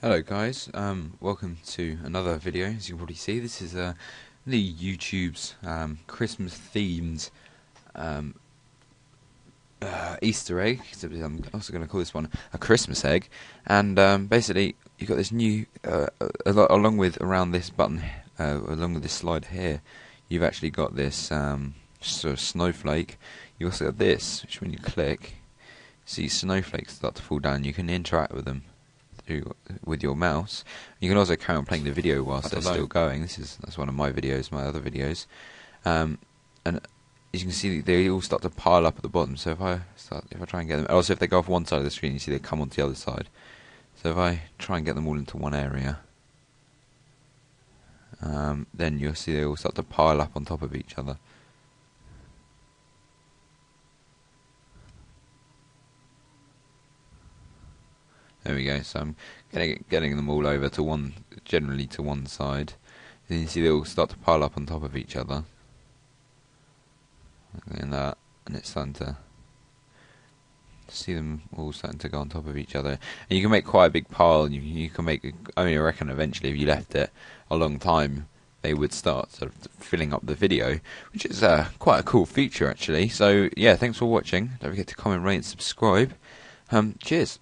Hello guys, um, welcome to another video. As you can probably see, this is uh, the YouTube's um, Christmas themed um, uh, Easter egg. I'm also going to call this one a Christmas egg. And um, basically, you've got this new, uh, along with around this button, uh, along with this slide here, you've actually got this um, sort of snowflake. You also got this, which when you click, see snowflakes start to fall down. You can interact with them with your mouse. You can also carry on playing the video whilst they're still going. This is that's one of my videos, my other videos, um, and as you can see, they all start to pile up at the bottom. So if I start, if I try and get them, also if they go off one side of the screen, you see they come onto the other side. So if I try and get them all into one area, um, then you'll see they all start to pile up on top of each other. There we go. So I'm getting, getting them all over to one, generally to one side. Then you see they all start to pile up on top of each other. And that, and it's starting to see them all starting to go on top of each other. And you can make quite a big pile. You, you can make, I mean, I reckon eventually if you left it a long time, they would start sort of filling up the video, which is uh, quite a cool feature actually. So yeah, thanks for watching. Don't forget to comment, rate, and subscribe. Um, cheers.